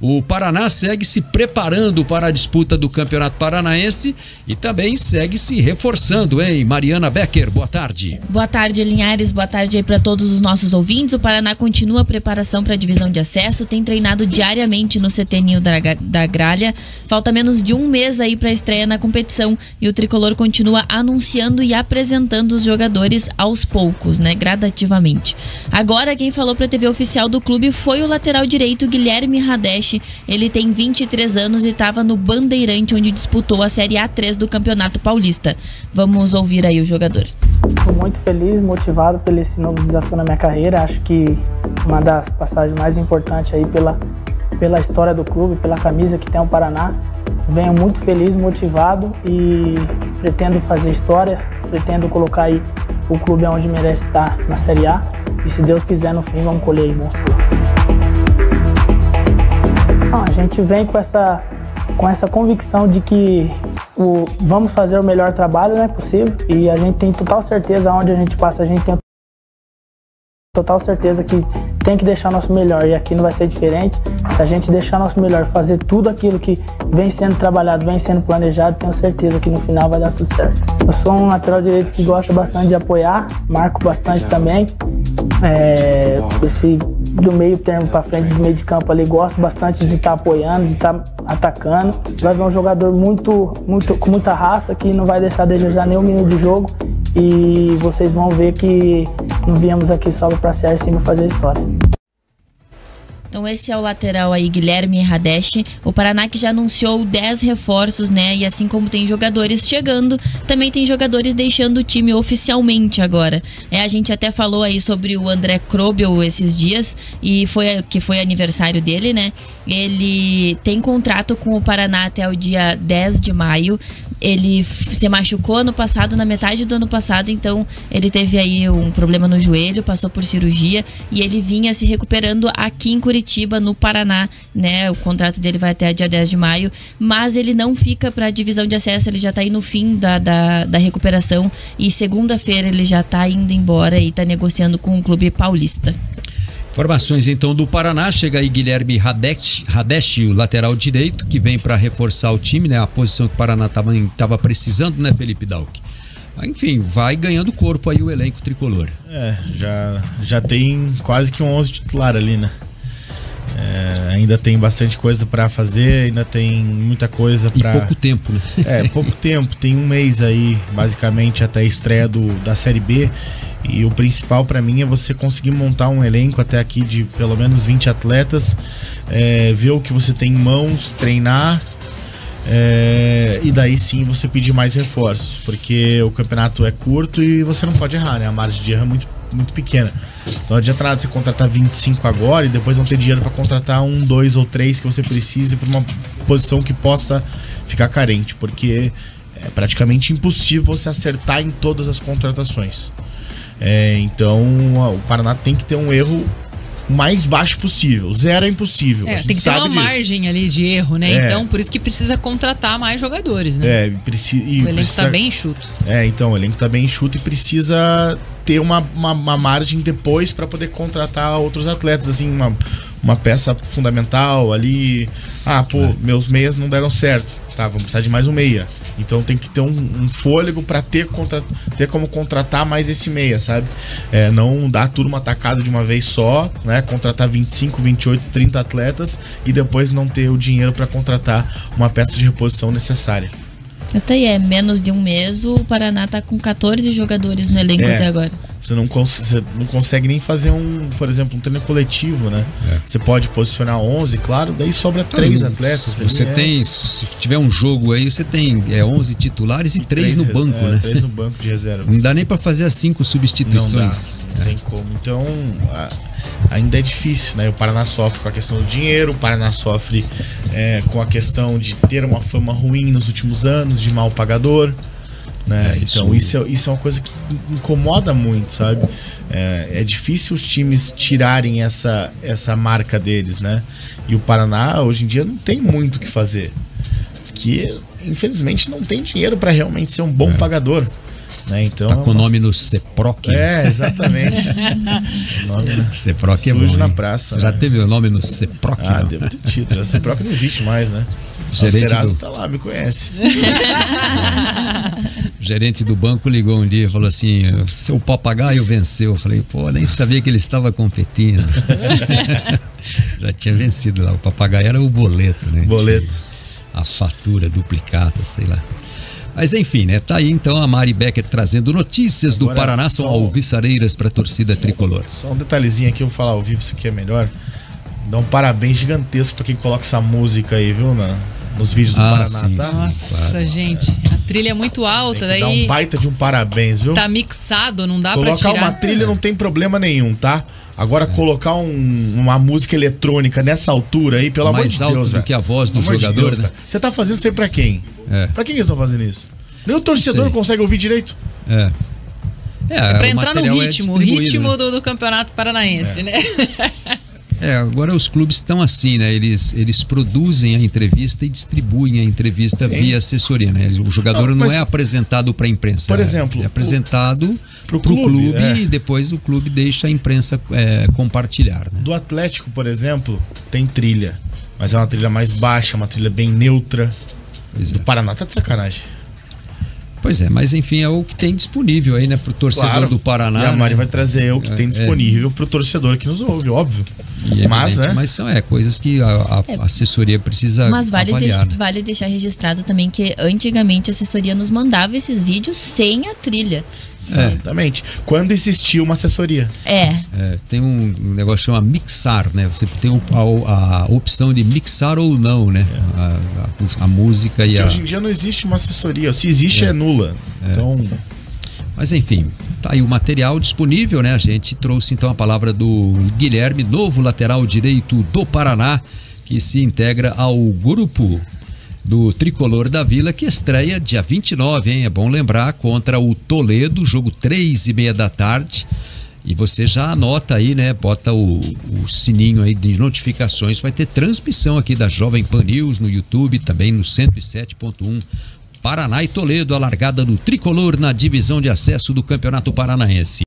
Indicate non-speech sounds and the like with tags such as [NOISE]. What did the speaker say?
O Paraná segue se preparando para a disputa do Campeonato Paranaense e também segue se reforçando, hein? Mariana Becker, boa tarde. Boa tarde, Linhares. Boa tarde aí para todos os nossos ouvintes. O Paraná continua a preparação para a divisão de acesso, tem treinado diariamente no CTNil da, da Gralha. Falta menos de um mês aí para a estreia na competição e o tricolor continua anunciando e apresentando os jogadores aos poucos, né? Gradativamente. Agora, quem falou para a TV oficial do clube foi o lateral direito Guilherme Radesh. Ele tem 23 anos e estava no Bandeirante, onde disputou a Série A3 do Campeonato Paulista. Vamos ouvir aí o jogador. Estou muito feliz, motivado pelo esse novo desafio na minha carreira. Acho que uma das passagens mais importantes aí pela, pela história do clube, pela camisa que tem o Paraná. Venho muito feliz, motivado e pretendo fazer história, pretendo colocar aí o clube onde merece estar na Série A. E se Deus quiser, no fim, vamos colher aí bons A gente vem com essa, com essa convicção de que o, vamos fazer o melhor trabalho né, possível e a gente tem total certeza onde a gente passa, a gente tem total certeza que tem que deixar nosso melhor e aqui não vai ser diferente. Se a gente deixar nosso melhor, fazer tudo aquilo que vem sendo trabalhado, vem sendo planejado, tenho certeza que no final vai dar tudo certo. Eu sou um lateral direito que gosta bastante de apoiar, marco bastante também. É, esse do meio termo para frente, do meio de campo ali, gosto bastante de estar tá apoiando, de estar tá atacando. Vai ver um jogador muito, muito, com muita raça que não vai deixar de desejar nenhum minuto de jogo e vocês vão ver que não viemos aqui só para ser sim fazer história. Então esse é o lateral aí, Guilherme Radesh. O Paraná que já anunciou 10 reforços, né? E assim como tem jogadores chegando, também tem jogadores deixando o time oficialmente agora. É, a gente até falou aí sobre o André Krobel esses dias, e foi que foi aniversário dele, né? Ele tem contrato com o Paraná até o dia 10 de maio. Ele se machucou ano passado, na metade do ano passado, então ele teve aí um problema no joelho, passou por cirurgia e ele vinha se recuperando aqui em Curitiba, no Paraná, né? O contrato dele vai até dia 10 de maio, mas ele não fica para a divisão de acesso, ele já está aí no fim da, da, da recuperação e segunda-feira ele já está indo embora e está negociando com o clube paulista. Informações então do Paraná, chega aí Guilherme Radesh, Radesh o lateral direito, que vem para reforçar o time, né? A posição que o Paraná estava precisando, né, Felipe Dalk? Enfim, vai ganhando corpo aí o elenco tricolor. É, já, já tem quase que um 11 titular ali, né? É, ainda tem bastante coisa para fazer, ainda tem muita coisa para. pouco tempo, né? [LAUGHS] É, pouco tempo. Tem um mês aí, basicamente, até a estreia do, da Série B. E o principal para mim é você conseguir montar um elenco até aqui de pelo menos 20 atletas, é, ver o que você tem em mãos, treinar é, e daí sim você pedir mais reforços, porque o campeonato é curto e você não pode errar, né? A margem de erro é muito, muito pequena. Então não adianta nada você contratar 25 agora e depois não ter dinheiro para contratar um, dois ou três que você precise para uma posição que possa ficar carente, porque é praticamente impossível você acertar em todas as contratações. É, então o Paraná tem que ter um erro o mais baixo possível. Zero é impossível. É, tem que ter uma disso. margem ali de erro, né? É. Então, por isso que precisa contratar mais jogadores, né? É, preci e o elenco precisa... tá bem enxuto. É, então, o elenco tá bem enxuto e precisa ter uma, uma, uma margem depois para poder contratar outros atletas, assim, uma, uma peça fundamental ali. Ah, pô, é. meus meias não deram certo. Tá, vamos precisar de mais um meia. Então tem que ter um, um fôlego para ter, contra, ter como contratar mais esse meia, sabe? É, não dar tudo uma atacada de uma vez só, né? Contratar 25, 28, 30 atletas e depois não ter o dinheiro para contratar uma peça de reposição necessária. Até aí, é menos de um mês, o Paraná tá com 14 jogadores no elenco é, até agora. Você não, você não consegue nem fazer um, por exemplo, um treino coletivo, né? É. Você pode posicionar 11, claro, daí sobra três atletas. Você é... tem, se tiver um jogo aí, você tem é, 11 titulares e, e três, três no banco, é, né? Três no banco de [LAUGHS] reservas. Não dá nem para fazer as cinco substituições. Não, dá, não tem como. Então, ainda é difícil, né? O Paraná sofre com a questão do dinheiro, o Paraná sofre é, com a questão de ter uma fama ruim nos últimos anos, de mal pagador. Né? É, então isso, é, isso é uma coisa que incomoda muito, sabe? É, é, difícil os times tirarem essa, essa marca deles, né? E o Paraná hoje em dia não tem muito o que fazer. Que infelizmente não tem dinheiro para realmente ser um bom é. pagador. Né? Então, tá com o nome no CEPROC. É, exatamente. [LAUGHS] nome, né? CEPROC é bom, na praça. Você já né? teve o nome no CEPROC? Ah, não? devo ter tido. Já CEPROC não existe mais, né? [LAUGHS] Gerente o Serasa do- tá lá, me conhece. O [LAUGHS] gerente do banco ligou um dia e falou assim: seu papagaio venceu. Eu falei, pô, nem sabia que ele estava competindo. Já tinha vencido lá. O papagaio era o boleto, né? Boleto. A fatura duplicada, sei lá. Mas enfim, né? Tá aí então a Mari Becker trazendo notícias do Agora, Paraná, são só- alviçareiras para a torcida tricolor. Só um detalhezinho aqui, eu vou falar ao vivo, isso aqui é melhor. Dá um parabéns gigantesco pra quem coloca essa música aí, viu? Na, nos vídeos do Ah, Paraná, sim, tá? sim. Nossa, claro. gente. A trilha é muito Tem alta, que dar daí um baita de um parabéns, viu? tá mixado, não dá Colocar pra tirar. uma trilha não tem problema nenhum, tá? Agora, colocar um- uma música eletrônica nessa altura aí, pelo amor Mais de alto Deus, do velho. que a voz do amor de jogador, Deus, né? Você tá fazendo isso aí pra quem? É. Pra quem que eles estão fazendo isso? Nem o torcedor Sei. consegue ouvir direito. É. É, Pra o entrar no material é ritmo, ritmo né? do, do campeonato paranaense, né? [LAUGHS] É, agora os clubes estão assim, né? Eles, eles produzem a entrevista e distribuem a entrevista Sim. via assessoria, né? O jogador Ah, não mas- é apresentado para a imprensa. Por é- exemplo, é apresentado para o clube, clube, é. e depois o clube deixa a imprensa é, compartilhar, né? Do Atlético, por exemplo, tem trilha. Mas é uma trilha mais baixa, uma trilha bem neutra. Pois é. Do Paraná tá de sacanagem. Pois é, mas enfim, é o que tem disponível aí, né? Pro torcedor Claro. do Paraná. e a Mari né? vai trazer o que É, tem é. disponível pro torcedor que nos ouve, óbvio. E é mas, evidente, né? mas são é, coisas que a, a É. assessoria precisa Mas vale, avaliar. deix- né? vale deixar registrado também que antigamente a assessoria nos mandava esses vídeos sem a trilha. Exatamente. Quando existia uma assessoria. É. É, tem um, negócio que chama mixar, né? Você tem o- a, a opção de mixar ou não, né? A, a- a música e Porque a. hoje em dia não existe uma assessoria. Se existe, é, É. nula. Então, Mas enfim, tá aí o material disponível, né? A gente trouxe então a palavra do Guilherme, novo lateral direito do Paraná, que se integra ao grupo do Tricolor da Vila, que estreia dia 29, hein? É bom lembrar, contra o Toledo, jogo 3 e meia da tarde. E você já anota aí, né? Bota o, o sininho aí de notificações. Vai ter transmissão aqui da Jovem Pan News no YouTube, também no 107.1. Paraná e Toledo, a largada do tricolor na divisão de acesso do Campeonato Paranaense.